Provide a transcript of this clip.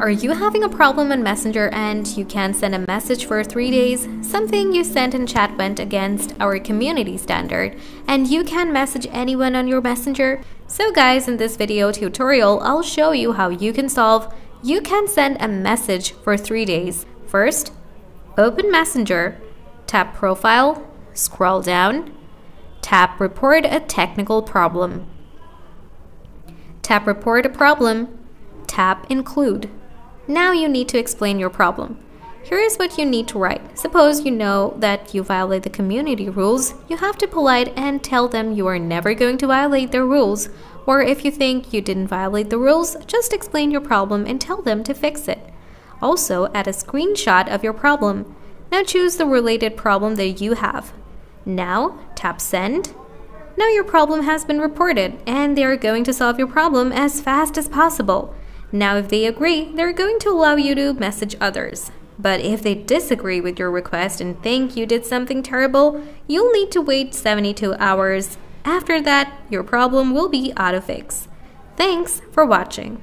Are you having a problem on Messenger and you can't send a message for three days? Something you sent in chat went against our community standard, and you can't message anyone on your Messenger? So guys, in this video tutorial, I'll show you how you can solve you can send a message for three days. First, open Messenger, tap Profile, scroll down, tap Report a technical problem. Tap Report a problem, tap Include. Now you need to explain your problem. Here is what you need to write. Suppose you know that you violate the community rules, you have to polite and tell them you are never going to violate their rules. Or if you think you didn't violate the rules, just explain your problem and tell them to fix it. Also, add a screenshot of your problem. Now choose the related problem that you have. Now, tap send. Now your problem has been reported and they are going to solve your problem as fast as possible. Now, if they agree, they're going to allow you to message others. But if they disagree with your request and think you did something terrible, you'll need to wait 72 hours. After that, your problem will be out of fix. Thanks for watching.